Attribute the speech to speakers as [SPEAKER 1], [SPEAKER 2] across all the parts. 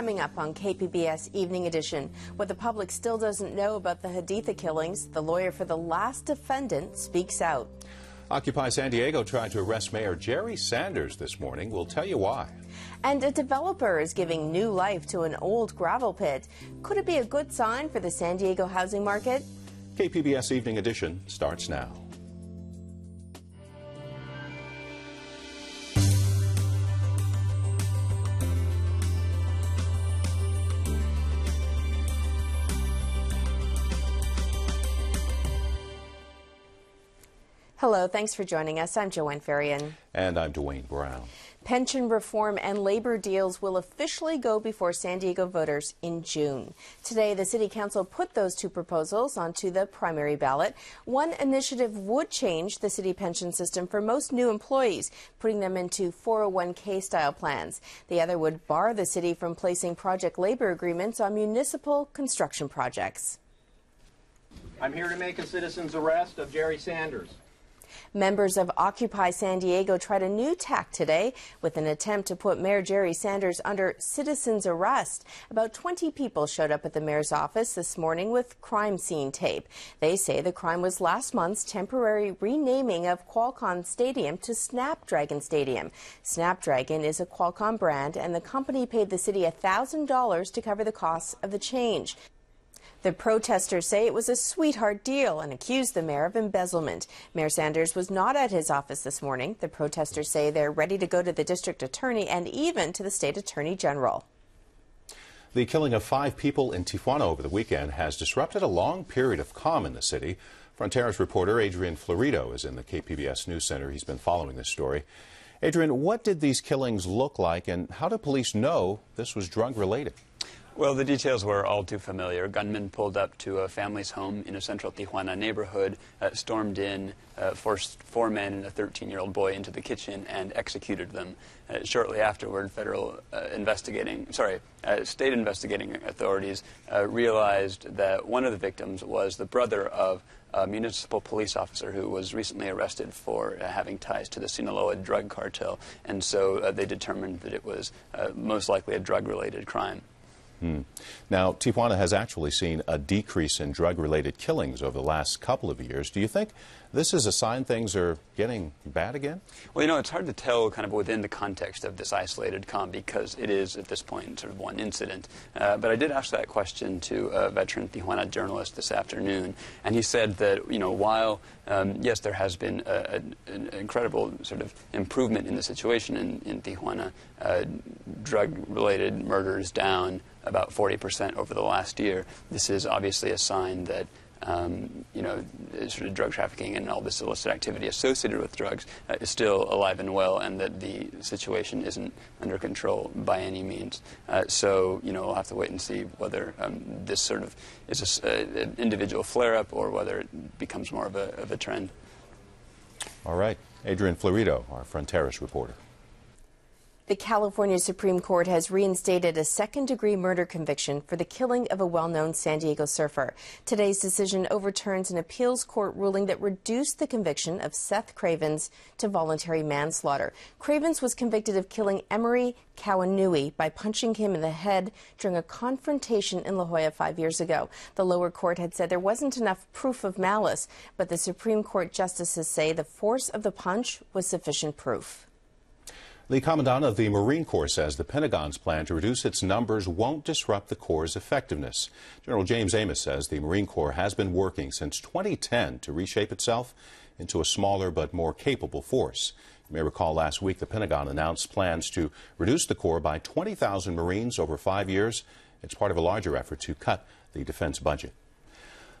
[SPEAKER 1] Coming up on KPBS Evening Edition, what the public still doesn't know about the Haditha killings, the lawyer for the last defendant speaks out.
[SPEAKER 2] Occupy San Diego tried to arrest Mayor Jerry Sanders this morning. We'll tell you why.
[SPEAKER 1] And a developer is giving new life to an old gravel pit. Could it be a good sign for the San Diego housing market?
[SPEAKER 2] KPBS Evening Edition starts now.
[SPEAKER 1] Hello, thanks for joining us. I'm Joanne Faryon.
[SPEAKER 2] And I'm Dwayne Brown.
[SPEAKER 1] Pension reform and labor deals will officially go before San Diego voters in June. Today, the City Council put those two proposals onto the primary ballot. One initiative would change the city pension system for most new employees, putting them into 401k style plans. The other would bar the city from placing project labor agreements on municipal construction projects.
[SPEAKER 3] I'm here to make a citizen's arrest of Jerry Sanders.
[SPEAKER 1] Members of Occupy San Diego tried a new tack today with an attempt to put Mayor Jerry Sanders under citizen's arrest. About 20 people showed up at the mayor's office this morning with crime scene tape. They say the crime was last month's temporary renaming of Qualcomm Stadium to Snapdragon Stadium. Snapdragon is a Qualcomm brand, and the company paid the city $1,000 to cover the costs of the change. The protesters say it was a sweetheart deal and accuse the mayor of embezzlement. Mayor Sanders was not at his office this morning. The protesters say they're ready to go to the district attorney and even to the state attorney general.
[SPEAKER 2] The killing of five people in Tijuana over the weekend has disrupted a long period of calm in the city. Fronteras reporter Adrian Florido is in the KPBS News Center. He's been following this story. Adrian, what did these killings look like, and how do police know this was drug related?
[SPEAKER 4] Well, the details were all too familiar. Gunmen pulled up to a family's home in a central Tijuana neighborhood, uh, stormed in, uh, forced four men and a 13-year-old boy into the kitchen, and executed them. Uh, shortly afterward, federal uh, investigating, sorry, uh, state investigating authorities uh, realized that one of the victims was the brother of a municipal police officer who was recently arrested for having ties to the Sinaloa drug cartel, and so they determined that it was most likely a drug-related crime.
[SPEAKER 2] Hmm. Now, Tijuana has actually seen a decrease in drug related killings over the last couple of years. Do you think this is a sign things are getting bad again?
[SPEAKER 4] Well, you know, it's hard to tell kind of within the context of this isolated calm because it is at this point sort of one incident. Uh, but I did ask that question to a veteran Tijuana journalist this afternoon, and he said that, you know, while, um, yes, there has been a, a, an incredible sort of improvement in the situation in, in Tijuana, uh, drug related murders down about 40% over the last year, this is obviously a sign that um, you know, sort of drug trafficking and all this illicit activity associated with drugs uh, is still alive and well, and that the situation isn't under control by any means. Uh, so, you know, we'll have to wait and see whether um, this sort of is an individual flare-up or whether it becomes more of a, of a trend.
[SPEAKER 2] All right. Adrian Florido, our Fronteras reporter.
[SPEAKER 1] The California Supreme Court has reinstated a second degree murder conviction for the killing of a well known San Diego surfer. Today's decision overturns an appeals court ruling that reduced the conviction of Seth Cravens to voluntary manslaughter. Cravens was convicted of killing Emery Kauanui by punching him in the head during a confrontation in La Jolla five years ago. The lower court had said there wasn't enough proof of malice, but the Supreme Court justices say the force of the punch was sufficient proof.
[SPEAKER 2] The Commandant of the Marine Corps says the Pentagon's plan to reduce its numbers won't disrupt the Corps' effectiveness. General James Amos says the Marine Corps has been working since 2010 to reshape itself into a smaller but more capable force. You may recall last week the Pentagon announced plans to reduce the Corps by 20,000 Marines over five years. It's part of a larger effort to cut the defense budget.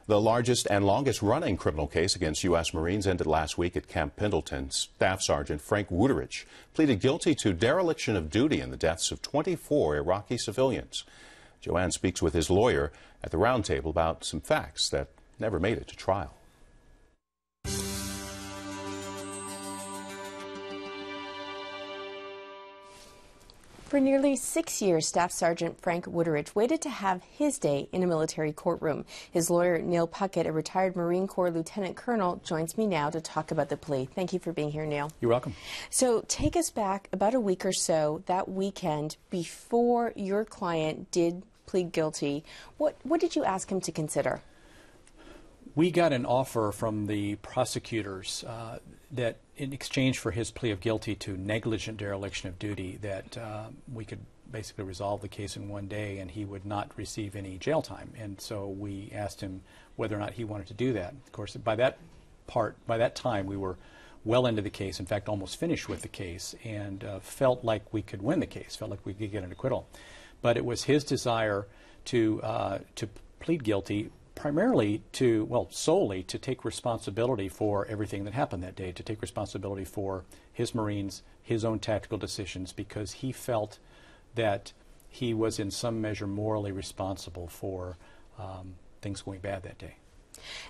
[SPEAKER 2] The largest and longest running criminal case against U.S. Marines ended last week at Camp Pendleton. Staff Sergeant Frank Wuterich pleaded guilty to dereliction of duty in the deaths of 24 Iraqi civilians. Joanne speaks with his lawyer at the roundtable about some facts that never made it to trial.
[SPEAKER 1] For nearly six years, Staff Sergeant Frank Wuterich waited to have his day in a military courtroom. His lawyer, Neal Puckett, a retired Marine Corps Lieutenant Colonel, joins me now to talk about the plea. Thank you for being here, Neal.
[SPEAKER 5] You're welcome.
[SPEAKER 1] So, take us back about a week or so that weekend before your client did plead guilty. What, what did you ask him to consider?
[SPEAKER 5] We got an offer from the prosecutors uh, that, in exchange for his plea of guilty to negligent dereliction of duty, that uh, we could basically resolve the case in one day and he would not receive any jail time. And so we asked him whether or not he wanted to do that. Of course, by that part, by that time, we were well into the case, in fact, almost finished with the case, and uh, felt like we could win the case, felt like we could get an acquittal. But it was his desire to, uh, to plead guilty primarily to, well, solely to take responsibility for everything that happened that day, to take responsibility for his Marines, his own tactical decisions, because he felt that he was in some measure morally responsible for um, things going bad that day.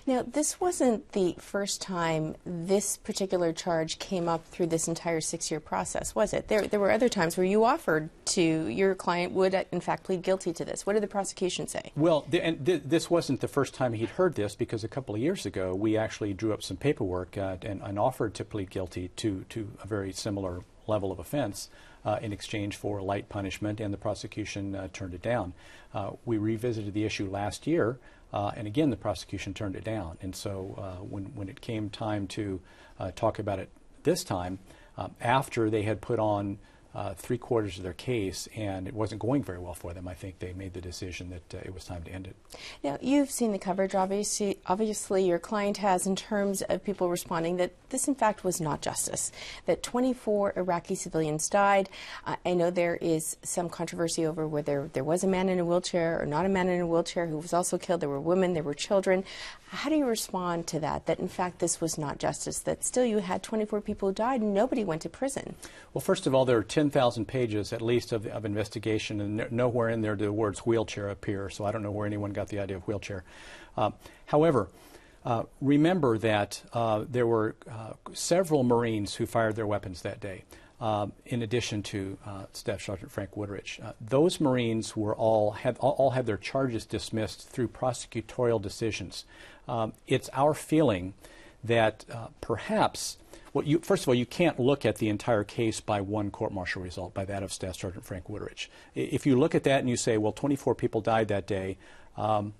[SPEAKER 1] Now, this wasn't the first time this particular charge came up through this entire six year process, was it? There, there were other times where you offered to your client would, in fact, plead guilty to this. What did the prosecution say?
[SPEAKER 5] Well, th and th this wasn't the first time he'd heard this because a couple of years ago we actually drew up some paperwork uh, and, and, offered to plead guilty to, to a very similar level of offense. Uh, in exchange for light punishment, and the prosecution uh, turned it down. Uh, we revisited the issue last year uh, and again, the prosecution turned it down. And so uh, when, when it came time to uh, talk about it this time, um, after they had put on uh, three quarters of their case, and it wasn't going very well for them. I think they made the decision that uh, it was time to end it.
[SPEAKER 1] Now, you've seen the coverage, obviously, obviously, your client has, in terms of people responding that this, in fact, was not justice, that 24 Iraqi civilians died. Uh, I know there is some controversy over whether there was a man in a wheelchair or not a man in a wheelchair who was also killed. There were women, there were children. How do you respond to that, that in fact this was not justice, that still you had 24 people who died and nobody went to prison?
[SPEAKER 5] Well, first of all, there are 10,000 pages at least of, of investigation, and nowhere in there do the words wheelchair appear, so I don't know where anyone got the idea of wheelchair. Uh, however, uh, remember that uh, there were uh, several Marines who fired their weapons that day. Uh, in addition to uh, Staff Sergeant Frank. Uh, those Marines were all had all, had their charges dismissed through prosecutorial decisions. Um, it's our feeling that perhaps well, you, first of all, you can't look at the entire case by one court-martial result, by that of Staff Sergeant Frank Wuterich. If you look at that and you say, well, 24 people died that day, um,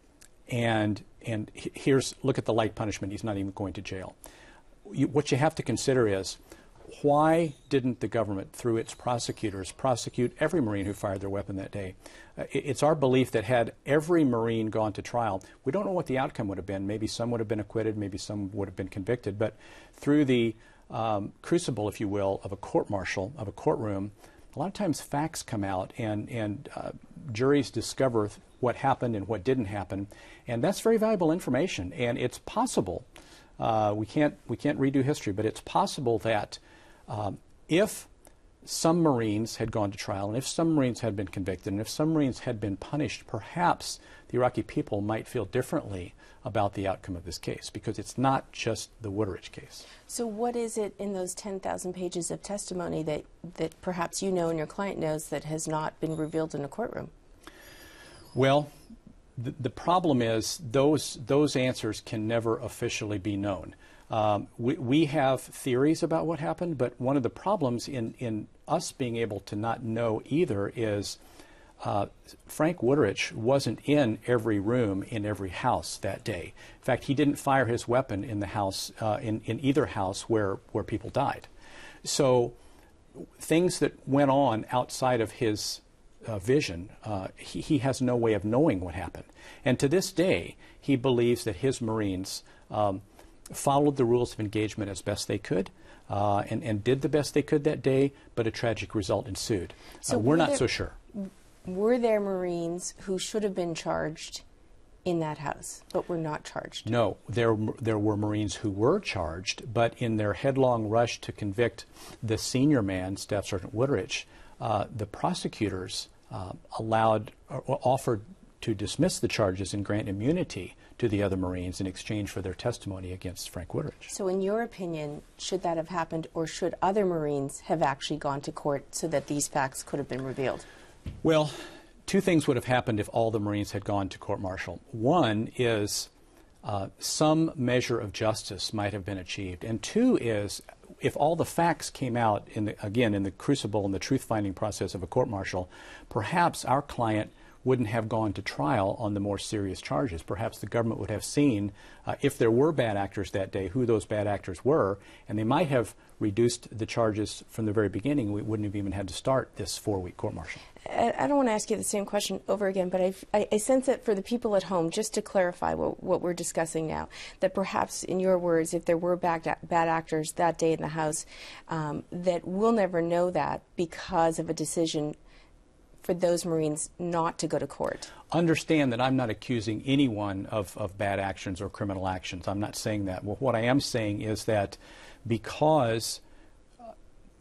[SPEAKER 5] and and here's look at the light punishment, he's not even going to jail. You, what you have to consider is why didn't the government, through its prosecutors, prosecute every Marine who fired their weapon that day? Uh, it's our belief that had every Marine gone to trial, we don't know what the outcome would have been. Maybe some would have been acquitted, maybe some would have been convicted, but through the um, crucible, if you will, of a court martial, of a courtroom, a lot of times facts come out and, and uh, juries discover what happened and what didn't happen, and that's very valuable information. And it's possible, uh, we, can't, we can't redo history, but it's possible that um, if some Marines had gone to trial, and if some Marines had been convicted, and if some Marines had been punished, perhaps the Iraqi people might feel differently about the outcome of this case because it's not just the Wuterich case.
[SPEAKER 1] So, what is it in those 10,000 pages of testimony that, that perhaps you know and your client knows that has not been revealed in a courtroom?
[SPEAKER 5] Well, the, the problem is those, those answers can never officially be known. Um, we, we, have theories about what happened, but one of the problems in, in us being able to not know either is uh, Frank Wuterich wasn't in every room in every house that day. In fact, he didn't fire his weapon in the house, uh, in, in either house where, where people died. So things that went on outside of his uh, vision, uh, he, he, has no way of knowing what happened. And to this day, he believes that his Marines um, followed the rules of engagement as best they could. Uh, and, and, did the best they could that day, but a tragic result ensued. So uh, we're not
[SPEAKER 1] there,
[SPEAKER 5] so sure.
[SPEAKER 1] Were there Marines who should have been charged in that house, but were not charged?
[SPEAKER 5] No, there, there were Marines who were charged, but in their headlong rush to convict the senior man, Staff Sergeant Wuterich, uh, the prosecutors uh, allowed or offered to dismiss the charges and grant immunity to the other Marines in exchange for their testimony against Frank Wuterich.
[SPEAKER 1] So, in your opinion, should that have happened, or should other Marines have actually gone to court so that these facts could have been revealed?
[SPEAKER 5] Well, two things would have happened if all the Marines had gone to court martial. One is uh, some measure of justice might have been achieved, and two is if all the facts came out in the, again in the crucible and the truth finding process of a court martial, perhaps our client wouldn't have gone to trial on the more serious charges. Perhaps the government would have seen, uh, if there were bad actors that day, who those bad actors were, and they might have reduced the charges from the very beginning. We wouldn't have even had to start this four week court martial.
[SPEAKER 1] I don't want to ask you the same question over again, but I, I sense that for the people at home, just to clarify what, what, we're discussing now, that perhaps, in your words, if there were bad, bad actors that day in the House, um, that we'll never know that because of a decision for those Marines not to go to court?
[SPEAKER 5] Understand that I'm not accusing anyone of, of bad actions or criminal actions. I'm not saying that. Well, what I am saying is that because uh,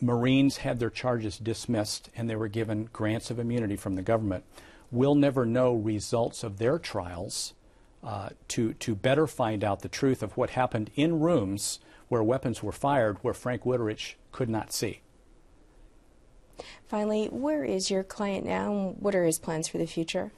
[SPEAKER 5] Marines had their charges dismissed and they were given grants of immunity from the government, we'll never know results of their trials uh, to, to better find out the truth of what happened in rooms where weapons were fired where Frank Wuterich could not see.
[SPEAKER 1] Finally, where is your client now and what are his plans for the future?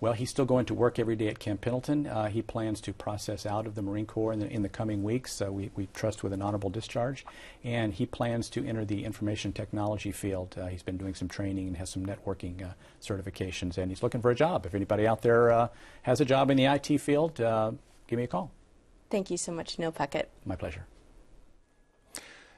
[SPEAKER 5] Well, he's still going to work every day at Camp Pendleton. Uh, he plans to process out of the Marine Corps in the, in the coming weeks. Uh, we, we trust with an honorable discharge. And he plans to enter the information technology field. Uh, he's been doing some training and has some networking uh, certifications. And he's looking for a job. If anybody out there uh, has a job in the IT field, uh, give me a call.
[SPEAKER 1] Thank you so much, Neal Puckett.
[SPEAKER 5] My pleasure.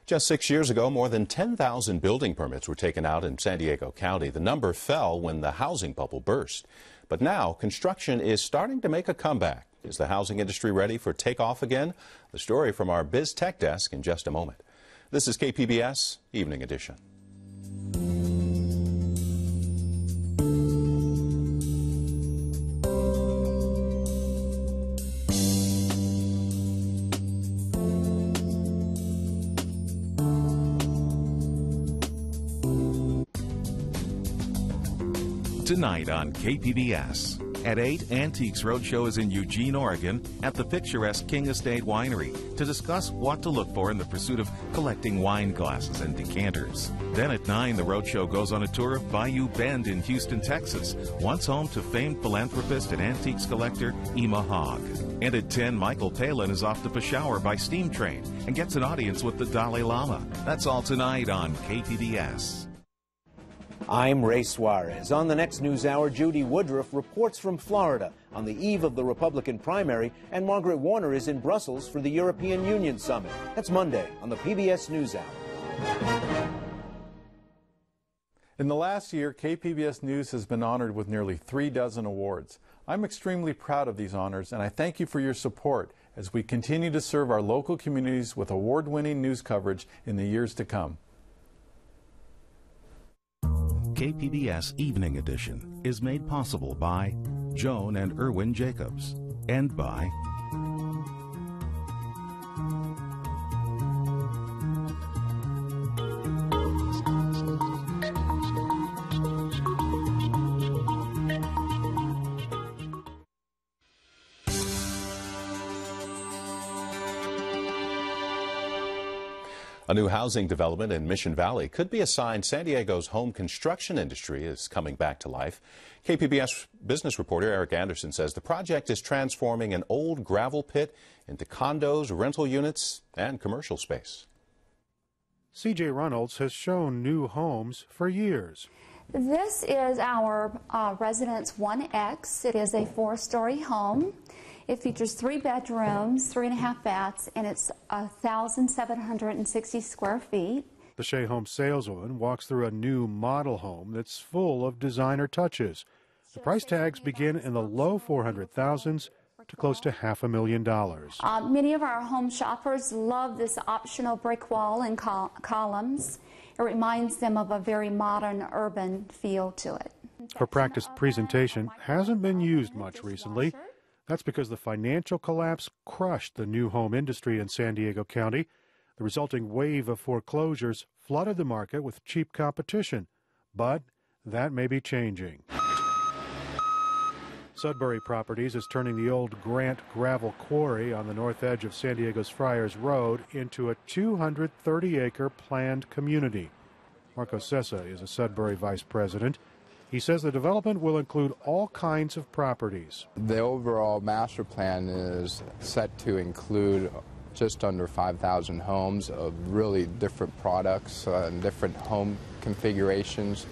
[SPEAKER 2] Just six years ago, more than 10,000 building permits were taken out in San Diego County. The number fell when the housing bubble burst. But now, construction is starting to make a comeback. Is the housing industry ready for takeoff again? The story from our Biz Tech desk in just a moment. This is KPBS Evening Edition.
[SPEAKER 6] Tonight on KPBS. At 8, Antiques Roadshow is in Eugene, Oregon at the picturesque King Estate Winery to discuss what to look for in the pursuit of collecting wine glasses and decanters. Then at 9, the Roadshow goes on a tour of Bayou Bend in Houston, Texas, once home to famed philanthropist and antiques collector Ima Hogg. And at 10, Michael Palin is off to Peshawar by steam train and gets an audience with the Dalai Lama. That's all tonight on KPBS.
[SPEAKER 7] I'm Ray Suarez. On the next news hour, Judy Woodruff reports from Florida on the eve of the Republican primary, and Margaret Warner is in Brussels for the European Union summit. That's Monday on the PBS NewsHour.
[SPEAKER 8] In the last year, KPBS News has been honored with nearly three dozen awards. I'm extremely proud of these honors, and I thank you for your support as we continue to serve our local communities with award winning news coverage in the years to come.
[SPEAKER 6] KPBS Evening Edition is made possible by Joan and Irwin Jacobs and by
[SPEAKER 2] A new housing development in Mission Valley could be a sign San Diego's home construction industry is coming back to life. KPBS business reporter Eric Anderson says the project is transforming an old gravel pit into condos, rental units, and commercial space.
[SPEAKER 9] CJ Reynolds has shown new homes for years.
[SPEAKER 10] This is our uh, Residence 1X. It is a four story home. It features three bedrooms, three and a half baths, and it's 1,760 square feet.
[SPEAKER 9] The Shea Home saleswoman walks through a new model home that's full of designer touches. The price tags begin in the low 400,000s to close to half a million dollars.
[SPEAKER 10] Uh, many of our home shoppers love this optional brick wall and col columns. It reminds them of a very modern urban feel to it.
[SPEAKER 9] Her practiced presentation hasn't been used much recently. That's because the financial collapse crushed the new home industry in San Diego County. The resulting wave of foreclosures flooded the market with cheap competition. But that may be changing. Sudbury Properties is turning the old Grant gravel quarry on the north edge of San Diego's Friars Road into a 230 acre planned community. Marco Sessa is a Sudbury vice president. He says the development will include all kinds of properties.
[SPEAKER 11] The overall master plan is set to include just under 5,000 homes of really different products and different home configurations,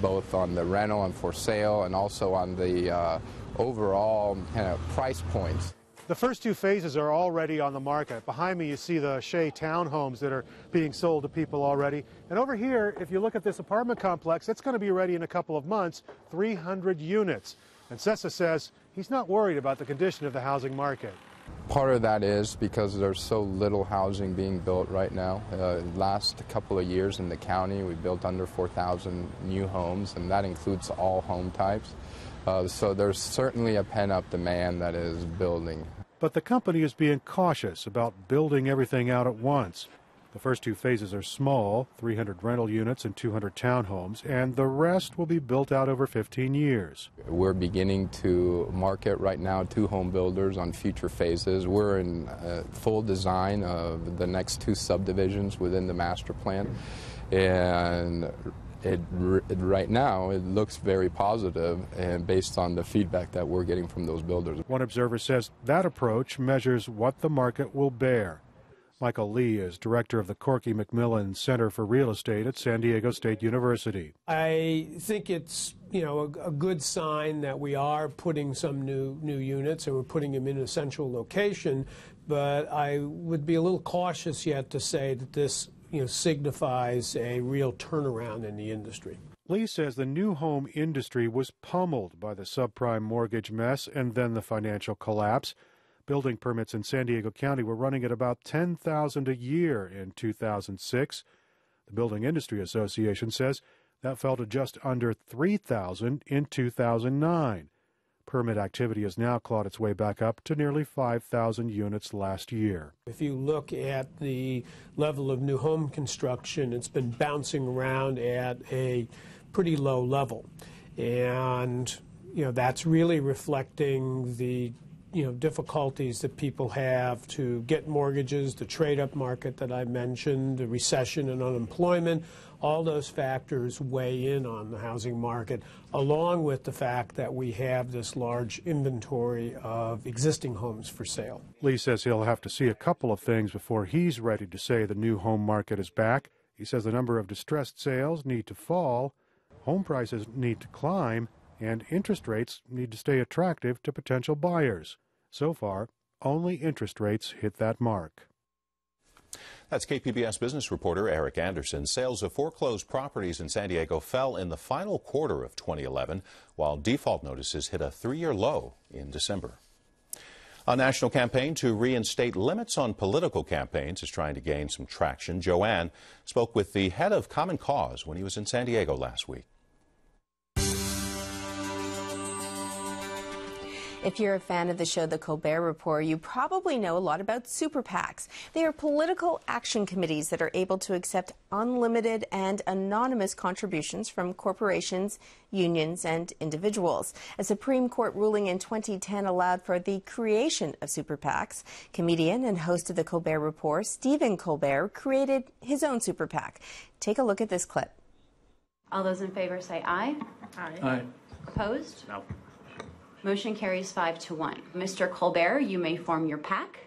[SPEAKER 11] both on the rental and for sale, and also on the uh, overall kind of price points.
[SPEAKER 9] The first two phases are already on the market. Behind me, you see the Shea townhomes that are being sold to people already. And over here, if you look at this apartment complex, it's going to be ready in a couple of months 300 units. And Sessa says he's not worried about the condition of the housing market.
[SPEAKER 11] Part of that is because there's so little housing being built right now. Uh, last couple of years in the county, we built under 4,000 new homes, and that includes all home types. Uh, so there's certainly a pent-up demand that is building.
[SPEAKER 9] But the company is being cautious about building everything out at once. The first two phases are small 300 rental units and 200 townhomes, and the rest will be built out over 15 years.
[SPEAKER 11] We're beginning to market right now to home builders on future phases. We're in uh, full design of the next two subdivisions within the master plan. And it, right now it looks very positive and based on the feedback that we're getting from those builders.
[SPEAKER 9] One observer says that approach measures what the market will bear. Michael Lee is director of the Corky McMillin Center for Real Estate at San Diego State University.
[SPEAKER 12] I think it's you know a, a, good sign that we are putting some new new units and we're putting them in a central location, but I would be a little cautious yet to say that this you know, signifies a real turnaround in the industry.
[SPEAKER 9] Lee says the new home industry was pummeled by the subprime mortgage mess and then the financial collapse. Building permits in San Diego County were running at about 10,000 a year in 2006. The Building Industry Association says that fell to just under 3,000 in 2009. Permit activity has now clawed its way back up to nearly 5,000 units last year.
[SPEAKER 12] If you look at the level of new home construction, it's been bouncing around at a pretty low level. And, you know, that's really reflecting the you know difficulties that people have to get mortgages, the trade-up market that I mentioned, the recession and unemployment, all those factors weigh in on the housing market, along with the fact that we have this large inventory of existing homes for sale.
[SPEAKER 9] Lee says he'll have to see a couple of things before he's ready to say the new home market is back. He says the number of distressed sales need to fall, home prices need to climb, and interest rates need to stay attractive to potential buyers. So far, only interest rates hit that mark.
[SPEAKER 2] That's KPBS business reporter Eric Anderson. Sales of foreclosed properties in San Diego fell in the final quarter of 2011, while default notices hit a three-year low in December. A national campaign to reinstate limits on political campaigns is trying to gain some traction. Joanne spoke with the head of Common Cause when he was in San Diego last week.
[SPEAKER 1] If you're a fan of the show The Colbert Report, you probably know a lot about super PACs. They are political action committees that are able to accept unlimited and anonymous contributions from corporations, unions, and individuals. A Supreme Court ruling in 2010 allowed for the creation of super PACs. Comedian and host of The Colbert Report, Stephen Colbert, created his own super PAC. Take a look at this clip.
[SPEAKER 13] All those in favor say aye.
[SPEAKER 14] Aye. Aye.
[SPEAKER 13] Opposed?
[SPEAKER 14] No.
[SPEAKER 13] Motion carries five to one. Mr. Colbert, you may form your PAC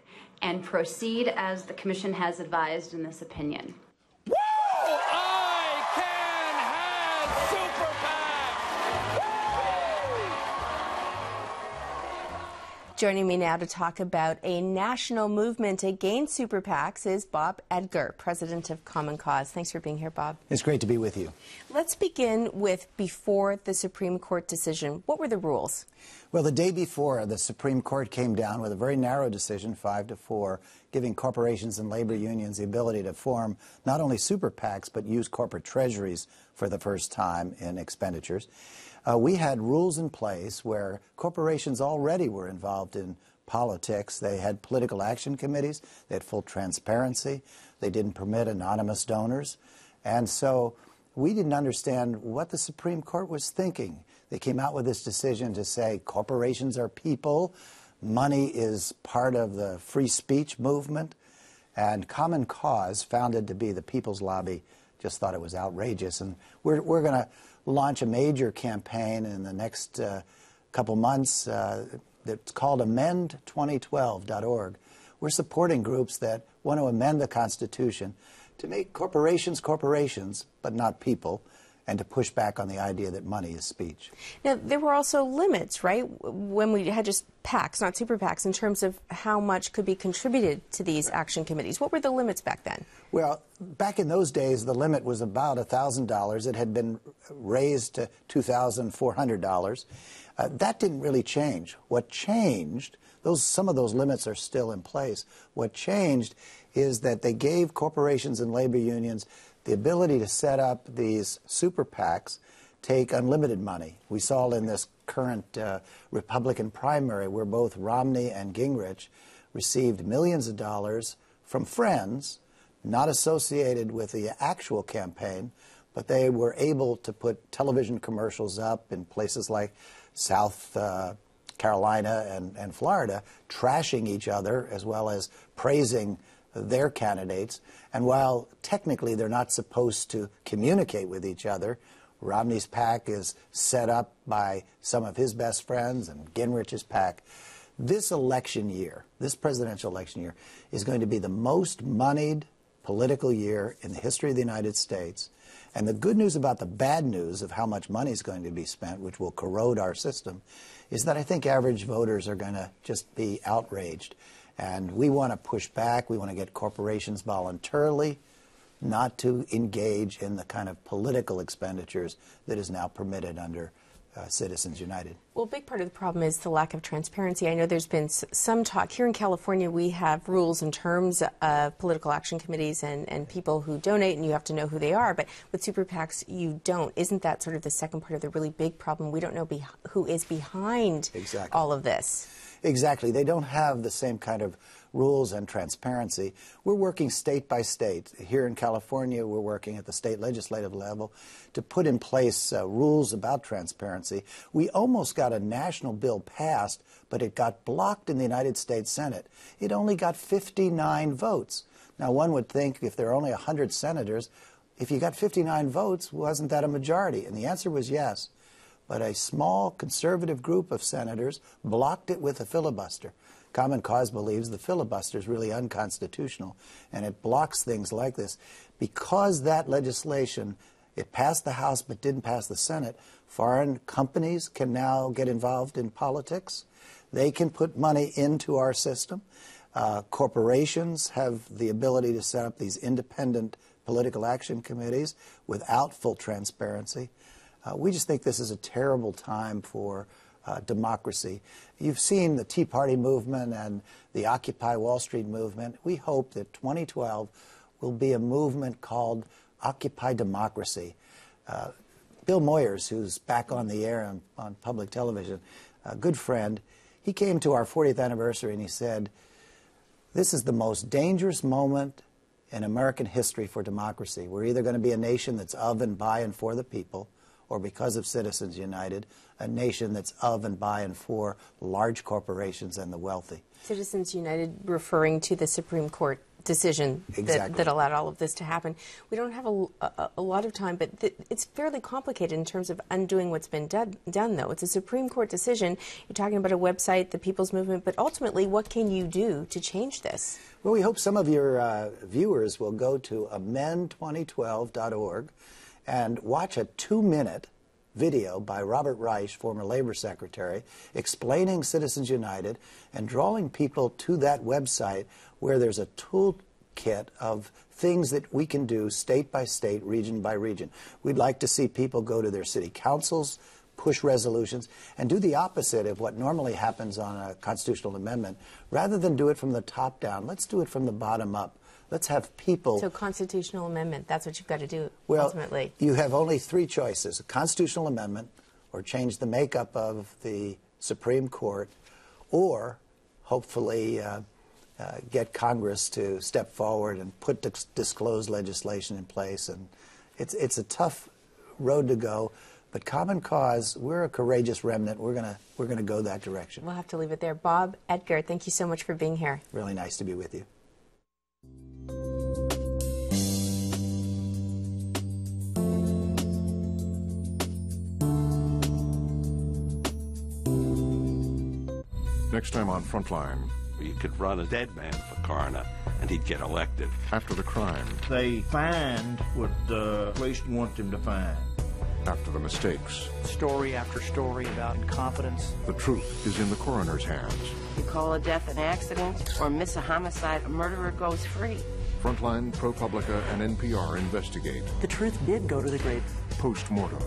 [SPEAKER 13] and proceed as the commission has advised in this opinion.
[SPEAKER 1] Joining me now to talk about a national movement against super PACs is Bob Edgar, president of Common Cause. Thanks for being here, Bob.
[SPEAKER 15] It's great to be with you.
[SPEAKER 1] Let's begin with before the Supreme Court decision. What were the rules?
[SPEAKER 15] Well, the day before, the Supreme Court came down with a very narrow decision, five to four, giving corporations and labor unions the ability to form not only super PACs, but use corporate treasuries for the first time in expenditures. Uh, we had rules in place where corporations already were involved in politics. They had political action committees. They had full transparency. They didn't permit anonymous donors. And so we didn't understand what the Supreme Court was thinking. They came out with this decision to say corporations are people, money is part of the free speech movement, and Common Cause, founded to be the People's Lobby, just thought it was outrageous. And we're, we're going to launch a major campaign in the next uh, couple months uh, that's called amend2012.org. We're supporting groups that want to amend the Constitution to make corporations corporations, but not people, and to push back on the idea that money is speech.
[SPEAKER 1] Now, there were also limits, right, when we had just PACs, not super PACs, in terms of how much could be contributed to these action committees. What were the limits back then?
[SPEAKER 15] Well, back in those days, the limit was about $1,000. It had been raised to $2,400. Uh, that didn't really change. What changed, those, some of those limits are still in place. What changed is that they gave corporations and labor unions the ability to set up these super PACs, take unlimited money. We saw in this current uh, Republican primary where both Romney and Gingrich received millions of dollars from friends, not associated with the actual campaign, but they were able to put television commercials up in places like South uh, Carolina and, and Florida, trashing each other as well as praising their candidates. And while technically they're not supposed to communicate with each other, Romney's PAC is set up by some of his best friends and Gingrich's PAC. This election year, this presidential election year, is going to be the most moneyed political year in the history of the United States. And the good news about the bad news of how much money is going to be spent, which will corrode our system, is that I think average voters are going to just be outraged. And we want to push back. We want to get corporations voluntarily not to engage in the kind of political expenditures that is now permitted under uh, Citizens United.
[SPEAKER 1] Well, a big part of the problem is the lack of transparency. I know there's been some talk. Here in California, we have rules in terms of political action committees and, and people who donate, and you have to know who they are. But with super PACs, you don't. Isn't that sort of the second part of the really big problem? We don't know who is behind
[SPEAKER 15] exactly.
[SPEAKER 1] all of this.
[SPEAKER 15] Exactly. They don't have the same kind of rules and transparency. We're working state by state. Here in California, we're working at the state legislative level to put in place uh, rules about transparency. We almost got a national bill passed, but it got blocked in the United States Senate. It only got 59 votes. Now, one would think if there are only 100 senators, if you got 59 votes, wasn't that a majority? And the answer was yes but a small conservative group of senators blocked it with a filibuster. Common Cause believes the filibuster is really unconstitutional, and it blocks things like this. Because that legislation, it passed the House but didn't pass the Senate, foreign companies can now get involved in politics. They can put money into our system. Uh, corporations have the ability to set up these independent political action committees without full transparency. Uh, we just think this is a terrible time for uh, democracy. You've seen the Tea Party movement and the Occupy Wall Street movement. We hope that 2012 will be a movement called Occupy Democracy. Uh, Bill Moyers, who's back on the air on, on public television, a good friend, he came to our 40th anniversary and he said, This is the most dangerous moment in American history for democracy. We're either going to be a nation that's of and by and for the people, or because of Citizens United, a nation that's of and by and for large corporations and the wealthy.
[SPEAKER 1] Citizens United referring to the Supreme Court decision
[SPEAKER 15] exactly.
[SPEAKER 1] that, that, allowed all of this to happen. We don't have a, a, a lot of time, but th- it's fairly complicated in terms of undoing what's been done, done, though. It's a Supreme Court decision. You're talking about a website, the People's Movement, but ultimately, what can you do to change this?
[SPEAKER 15] Well, we hope some of your uh, viewers will go to amend2012.org and watch a two minute video by Robert Reich, former Labor Secretary, explaining Citizens United and drawing people to that website where there's a toolkit of things that we can do state by state, region by region. We'd like to see people go to their city councils, push resolutions, and do the opposite of what normally happens on a constitutional amendment. Rather than do it from the top down, let's do it from the bottom up. Let's have people.
[SPEAKER 1] So, constitutional amendment, that's what you've got to do
[SPEAKER 15] well,
[SPEAKER 1] ultimately.
[SPEAKER 15] You have only three choices a constitutional amendment, or change the makeup of the Supreme Court, or hopefully uh, uh, get Congress to step forward and put disclosed legislation in place. And it's, it's a tough road to go, But Common Cause, we're a courageous remnant. We're gonna we're gonna go that direction.
[SPEAKER 1] We'll have to leave it there. Bob, Edgar, thank you so much for being here.
[SPEAKER 15] Really nice to be with you.
[SPEAKER 14] Next time on Frontline.
[SPEAKER 16] You could run a dead man for coroner and he'd get elected.
[SPEAKER 14] After the crime.
[SPEAKER 17] They find what the police want them to find.
[SPEAKER 14] After the mistakes.
[SPEAKER 18] Story after story about incompetence.
[SPEAKER 14] The truth is in the coroner's hands.
[SPEAKER 19] You call a death an accident or miss a homicide, a murderer goes free.
[SPEAKER 14] Frontline, ProPublica, and NPR investigate.
[SPEAKER 18] The truth did go to the grave.
[SPEAKER 14] Post mortem.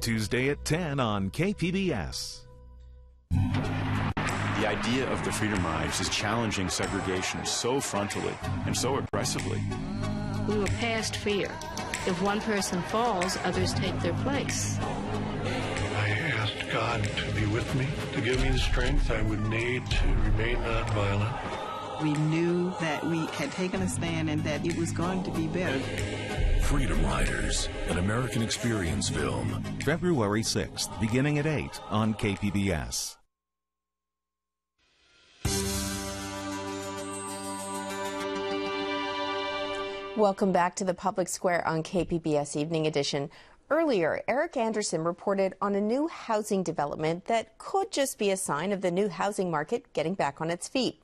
[SPEAKER 6] Tuesday at 10 on KPBS.
[SPEAKER 20] The idea of the Freedom Rides is challenging segregation so frontally and so aggressively.
[SPEAKER 21] We were past fear. If one person falls, others take their place.
[SPEAKER 22] I asked God to be with me, to give me the strength I would need to remain nonviolent.
[SPEAKER 23] We knew that we had taken a stand and that it was going to be better.
[SPEAKER 24] Freedom Riders, an American experience film.
[SPEAKER 6] February 6th, beginning at 8 on KPBS.
[SPEAKER 1] Welcome back to the Public Square on KPBS Evening Edition. Earlier, Eric Anderson reported on a new housing development that could just be a sign of the new housing market getting back on its feet.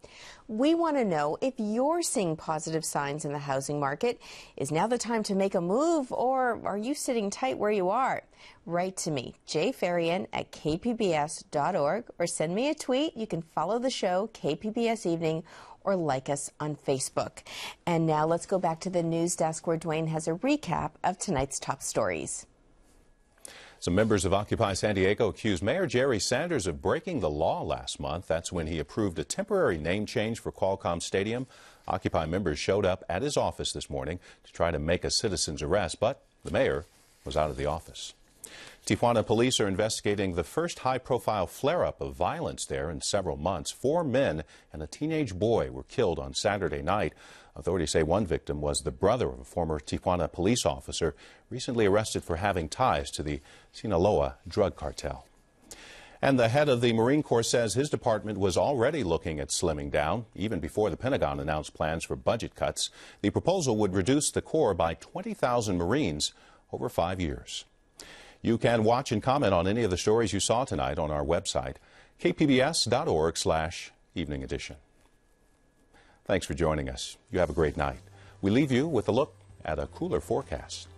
[SPEAKER 1] We want to know if you're seeing positive signs in the housing market. Is now the time to make a move, or are you sitting tight where you are? Write to me, jfaryon at kpbs.org, or send me a tweet. You can follow the show, KPBS Evening, or like us on Facebook. And now let's go back to the news desk where Dwayne has a recap of tonight's top stories.
[SPEAKER 2] Some members of Occupy San Diego accused Mayor Jerry Sanders of breaking the law last month. That's when he approved a temporary name change for Qualcomm Stadium. Occupy members showed up at his office this morning to try to make a citizen's arrest, but the mayor was out of the office. Tijuana police are investigating the first high profile flare up of violence there in several months. Four men and a teenage boy were killed on Saturday night. Authorities say one victim was the brother of a former Tijuana police officer recently arrested for having ties to the Sinaloa drug cartel. And the head of the Marine Corps says his department was already looking at slimming down, even before the Pentagon announced plans for budget cuts. The proposal would reduce the Corps by 20,000 Marines over five years. You can watch and comment on any of the stories you saw tonight on our website, kpbs.org slash evening edition. Thanks for joining us. You have a great night. We leave you with a look at a cooler forecast.